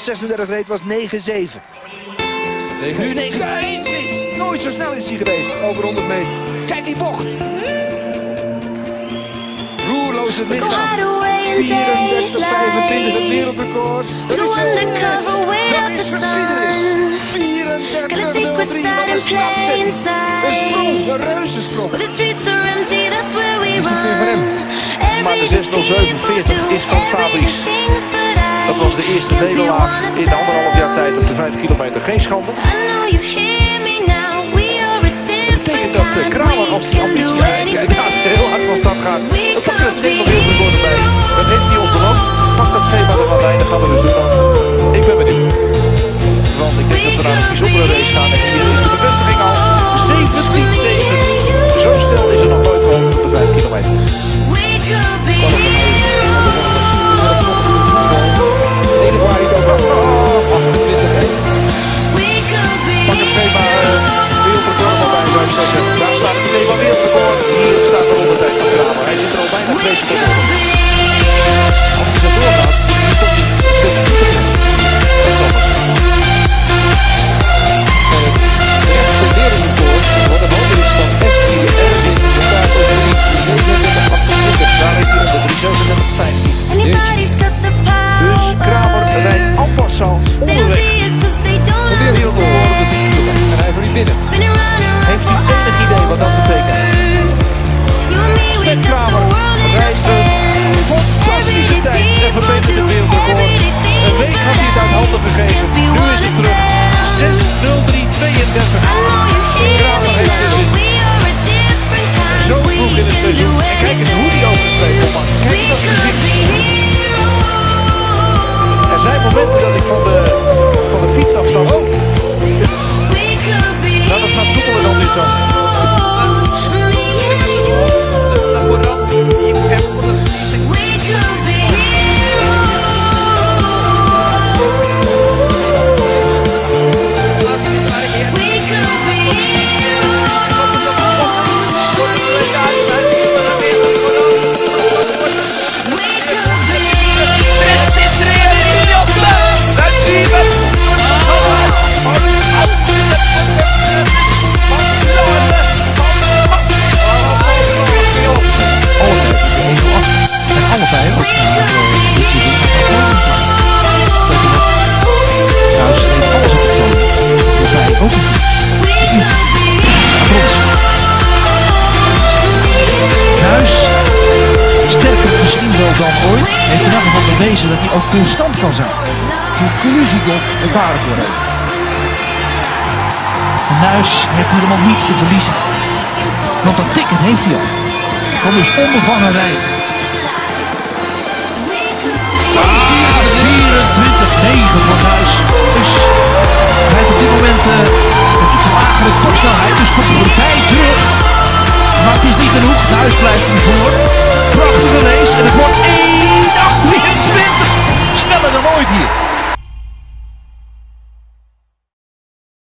36 reed was 9-7. Nu 9-5 is. Nooit zo snel is hij geweest over 100 meter. Kijk die bocht. Roerloos het lichaam. 34, 25 het wereldrecord. Dat is, dat is geschiedenis. 34, 03, wat een stapzetting. Een sprong, een reuzensprong. The streets are empty, that's where we Is het weer van hem? run. Maar de 6.07.40 is van Fabrice. Dat was de eerste nederlaag in anderhalf jaar tijd op de 5 kilometer. Geen schande. Different betekent dat eh. Kramer als die ambitie krijgt, hij heel hard van start gaat, We dan pakt het schema weer worden bij. Dat heeft hij ons beloofd. Pak dat schema er maar bij, dan gaan we dus doen. Ik ben benieuwd. Heeft u enig idee wat dat betekent? Sven Kramer world in our rijdt een fantastische tijd en verbetert het wereldrecord. Een week had hij het uit handen gegeven. Nu is het terug. them. 6.03.32. I know you hear Kramer me heeft er zin. Zo vroeg in het seizoen. En kijk eens hoe die oversteekt. Kijk We eens dat heroes. Er zijn momenten dat ik van de, van de fiets afstap. bewezen dat hij ook constant kan zijn. Toen Kulusjikov een paardenkoor heeft. Nuis heeft helemaal niets te verliezen. Want dat ticket heeft hij al. Komt dus onbevangen rijden. 24.9 24-9 voor Nuis. Dus hij heeft op dit moment uh, een iets lagere topsnelheid. Dus komt voorbij terug. Maar het is niet genoeg. Nuis blijft ervoor. Prachtige race. En het wordt